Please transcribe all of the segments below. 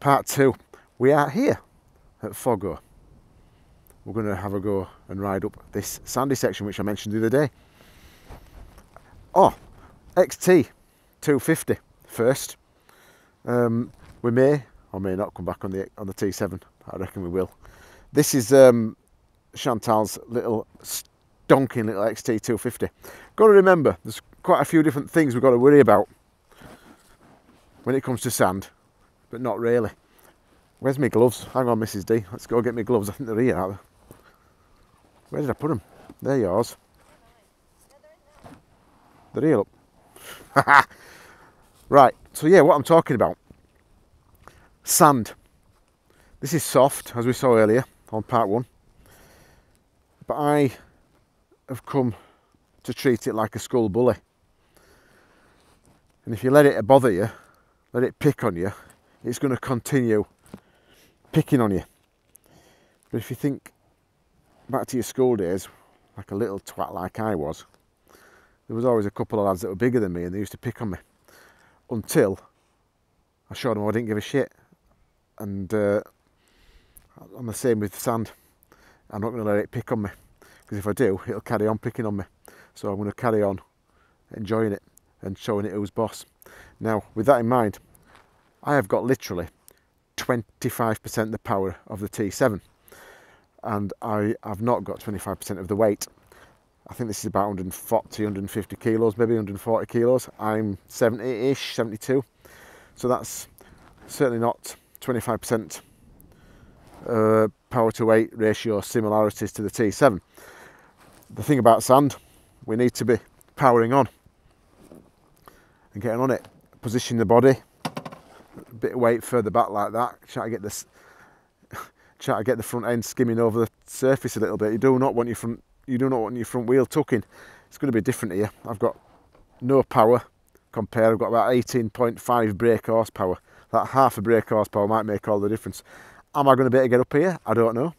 part two. We are here at Foggo. We're going to have a go and ride up this sandy section which I mentioned the other day. Oh, XT 250 first. Um, we may or may not come back on the on the T7. I reckon we will. This is um, Chantal's little stonking little XT 250. Got to remember, there's quite a few different things we've got to worry about when it comes to sand, but not really. Where's my gloves? Hang on, Mrs. D. Let's go get my gloves. I think they're here, aren't they? Where did I put them? They're yours. They're here, look. right, so yeah, what I'm talking about. Sand. This is soft, as we saw earlier on part one. But I have come to treat it like a school bully. And if you let it bother you, let it pick on you, it's going to continue picking on you. But if you think back to your school days, like a little twat like I was, there was always a couple of lads that were bigger than me and they used to pick on me until I showed them I didn't give a shit. And uh, I'm the same with sand. I'm not going to let it pick on me because if I do, it'll carry on picking on me. So I'm going to carry on enjoying it and showing it who's boss. Now, with that in mind, I have got literally 25% the power of the T7 and I have not got 25% of the weight. I think this is about 140, 150 kilos, maybe 140 kilos. I'm 70-ish, 72. So that's certainly not 25% uh, power to weight ratio similarities to the T7. The thing about sand, we need to be powering on and getting on it. Position the body, bit of weight further back like that. Try to get this, try to get the front end skimming over the surface a little bit. You do not want your front, you do not want your front wheel tucking. It's going to be different here. I've got no power compared. I've got about 18.5 brake horsepower. That half a brake horsepower might make all the difference. Am I going to be able to get up here? I don't know.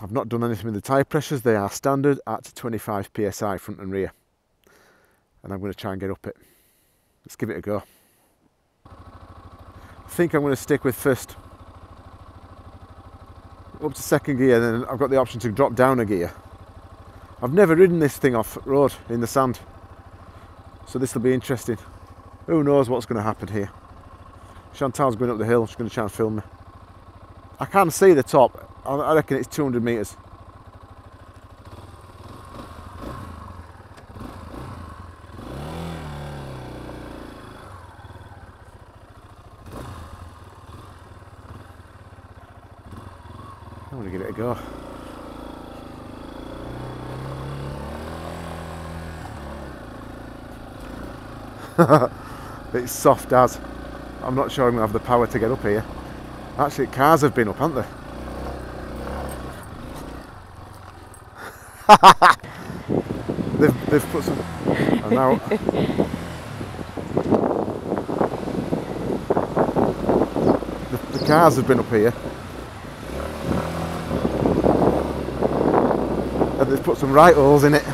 I've not done anything with the tyre pressures. They are standard at 25 psi front and rear. And I'm going to try and get up it. Let's give it a go. Think I'm going to stick with first up to second gear then I've got the option to drop down a gear. I've never ridden this thing off road in the sand so this will be interesting. Who knows what's going to happen here. Chantal's going up the hill, she's going to try and film me. I can see the top, I reckon it's 200 metres. I'm going to give it a go. it's soft as. I'm not sure I'm going to have the power to get up here. Actually, cars have been up, haven't they? they've, they've put some... And now... cars have been up here. And they've put some right holes in it.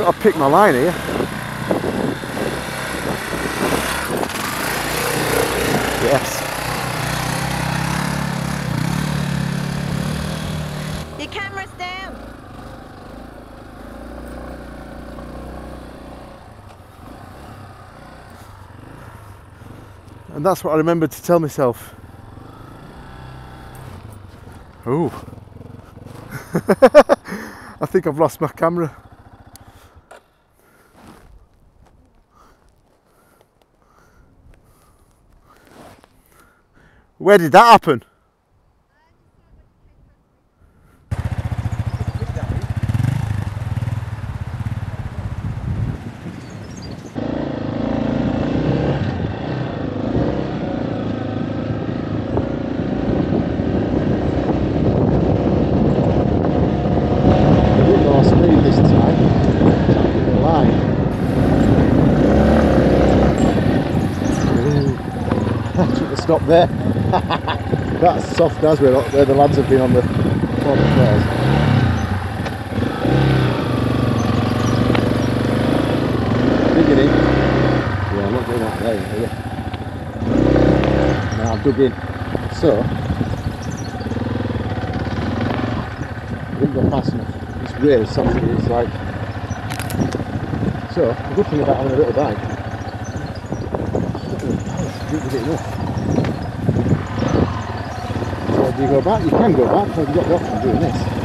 Got to pick my line here. Yes. Your camera's down. And that's what I remembered to tell myself. Oh. I think I've lost my camera. Where did that happen? A bit more speed this time. Top of the line. Stopped there. That's soft as where, where the lads have been on the on the trails. Digging in. going out there, really. Now I've dug. So, I didn't go fast enough. It's really soft, it's like. So, the good thing about having a little bike, you didn't get enough. Do you go back? You can go back, so you've got the option of doing this.